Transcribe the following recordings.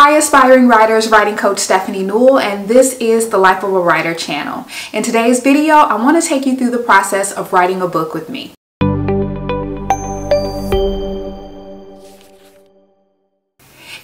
Hi aspiring writers, writing coach Stefanie Newell and this is the Life of a Writer channel. In today's video, I want to take you through the process of writing a book with me.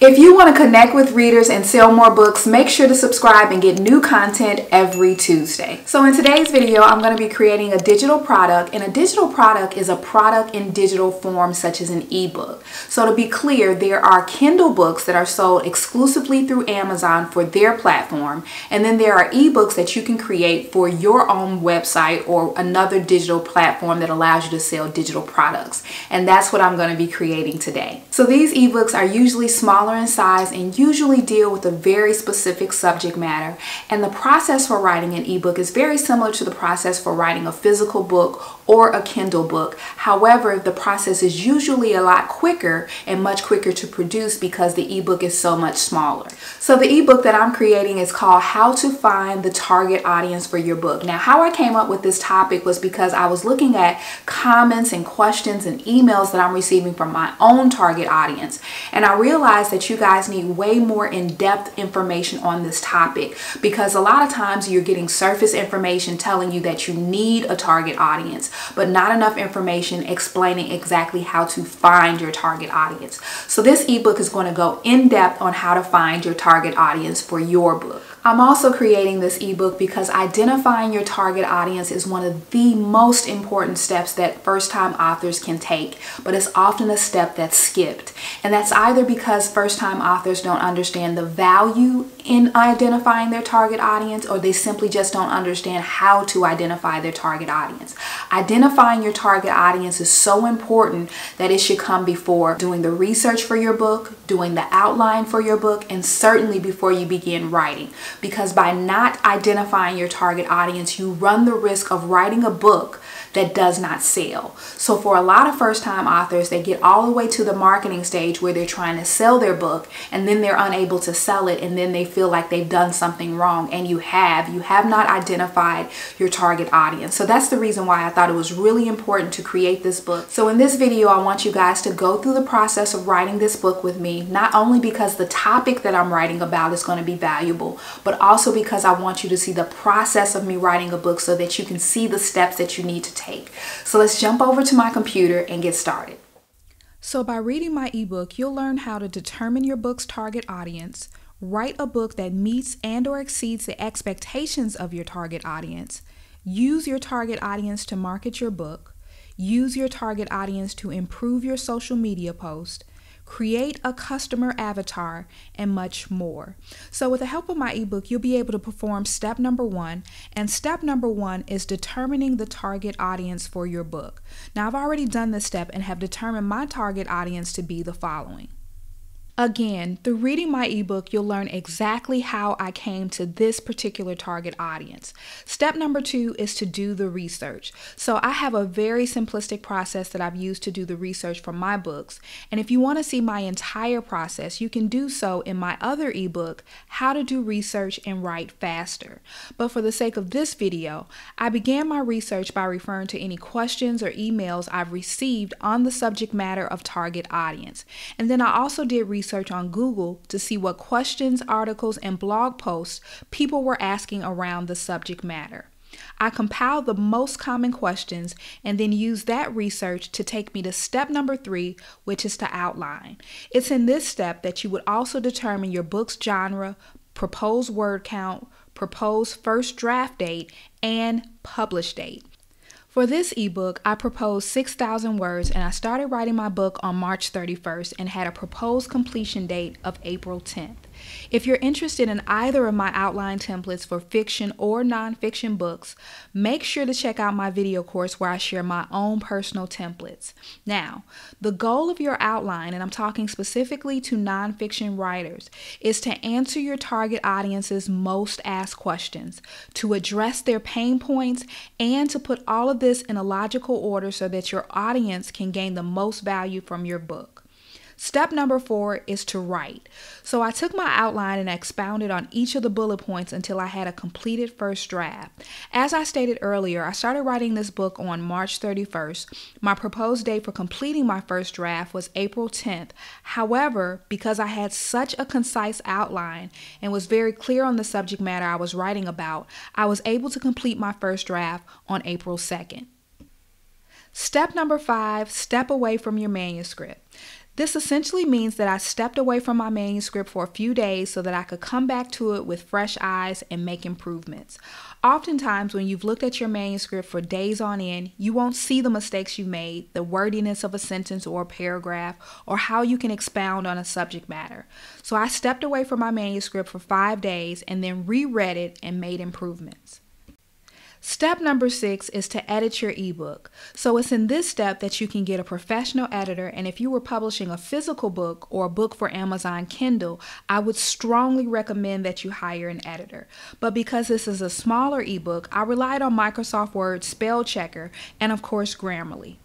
If you want to connect with readers and sell more books, make sure to subscribe and get new content every Tuesday. So in today's video, I'm going to be creating a digital product and a digital product is a product in digital form such as an ebook. So to be clear, there are Kindle books that are sold exclusively through Amazon for their platform and then there are ebooks that you can create for your own website or another digital platform that allows you to sell digital products. And that's what I'm going to be creating today. So these ebooks are usually smaller in size and usually deal with a very specific subject matter. And the process for writing an ebook is very similar to the process for writing a physical book or a Kindle book. However, the process is usually a lot quicker and much quicker to produce because the ebook is so much smaller. So the ebook that I'm creating is called How to Find the Target Audience for Your Book. Now, how I came up with this topic was because I was looking at comments and questions and emails that I'm receiving from my own target audience. And I realize that you guys need way more in-depth information on this topic because a lot of times you're getting surface information telling you that you need a target audience but not enough information explaining exactly how to find your target audience. So this ebook is going to go in depth on how to find your target audience for your book. I'm also creating this ebook because identifying your target audience is one of the most important steps that first time authors can take, but it's often a step that's skipped. And that's either because first time authors don't understand the value in identifying their target audience or they simply just don't understand how to identify their target audience. Identifying your target audience is so important that it should come before doing the research for your book, doing the outline for your book, and certainly before you begin writing because by not identifying your target audience, you run the risk of writing a book that does not sell. So for a lot of first time authors, they get all the way to the marketing stage where they're trying to sell their book and then they're unable to sell it and then they feel like they've done something wrong and you have. You have not identified your target audience. So that's the reason why I thought it was really important to create this book. So in this video, I want you guys to go through the process of writing this book with me, not only because the topic that I'm writing about is going to be valuable, but also because I want you to see the process of me writing a book so that you can see the steps that you need to take take. So let's jump over to my computer and get started. So by reading my ebook, you'll learn how to determine your book's target audience, write a book that meets and or exceeds the expectations of your target audience, use your target audience to market your book, use your target audience to improve your social media post, create a customer avatar, and much more. So with the help of my ebook, you'll be able to perform step number one. And step number one is determining the target audience for your book. Now I've already done this step and have determined my target audience to be the following. Again, through reading my ebook, you'll learn exactly how I came to this particular target audience. Step number two is to do the research. So I have a very simplistic process that I've used to do the research for my books. And if you want to see my entire process, you can do so in my other ebook, How to Do Research and Write Faster. But for the sake of this video, I began my research by referring to any questions or emails I've received on the subject matter of target audience. And then I also did research research on Google to see what questions, articles, and blog posts people were asking around the subject matter. I compiled the most common questions and then used that research to take me to step number three, which is to outline. It's in this step that you would also determine your book's genre, proposed word count, proposed first draft date, and publish date. For this ebook, I proposed 6,000 words and I started writing my book on March 31st and had a proposed completion date of April 10th. If you're interested in either of my outline templates for fiction or nonfiction books, make sure to check out my video course where I share my own personal templates. Now, the goal of your outline, and I'm talking specifically to nonfiction writers, is to answer your target audience's most asked questions, to address their pain points, and to put all of this in a logical order so that your audience can gain the most value from your book. Step number four is to write. So I took my outline and expounded on each of the bullet points until I had a completed first draft. As I stated earlier, I started writing this book on March 31st. My proposed date for completing my first draft was April 10th. However, because I had such a concise outline and was very clear on the subject matter I was writing about, I was able to complete my first draft on April 2nd. Step number five, step away from your manuscript. This essentially means that I stepped away from my manuscript for a few days so that I could come back to it with fresh eyes and make improvements. Oftentimes, when you've looked at your manuscript for days on end, you won't see the mistakes you made, the wordiness of a sentence or a paragraph, or how you can expound on a subject matter. So I stepped away from my manuscript for five days and then reread it and made improvements. Step number six is to edit your ebook. So it's in this step that you can get a professional editor. And if you were publishing a physical book or a book for Amazon Kindle, I would strongly recommend that you hire an editor. But because this is a smaller ebook, I relied on Microsoft Word Spell Checker and, of course, Grammarly.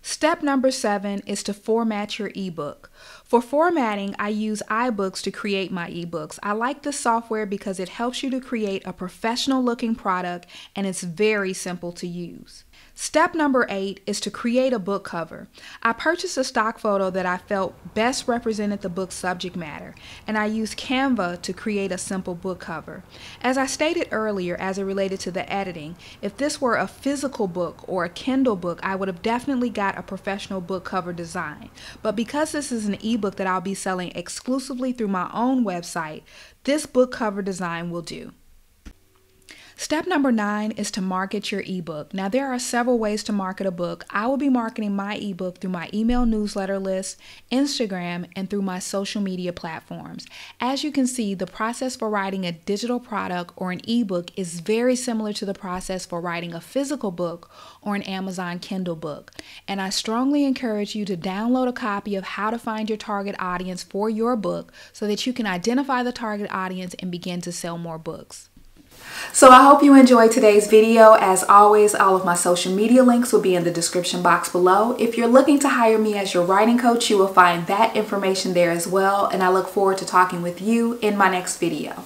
Step number seven is to format your ebook. For formatting, I use iBooks to create my ebooks. I like this software because it helps you to create a professional looking product and it's very simple to use. Step number eight is to create a book cover. I purchased a stock photo that I felt best represented the book's subject matter, and I used Canva to create a simple book cover. As I stated earlier, as it related to the editing, if this were a physical book or a Kindle book, I would have definitely got a professional book cover design. But because this is an ebook that I'll be selling exclusively through my own website, this book cover design will do. Step number nine is to market your ebook. Now, there are several ways to market a book. I will be marketing my ebook through my email newsletter list, Instagram, and through my social media platforms. As you can see, the process for writing a digital product or an ebook is very similar to the process for writing a physical book or an Amazon Kindle book. And I strongly encourage you to download a copy of How to Find Your Target Audience for your book so that you can identify the target audience and begin to sell more books. So I hope you enjoyed today's video. As always, all of my social media links will be in the description box below. If you're looking to hire me as your writing coach, you will find that information there as well. And I look forward to talking with you in my next video.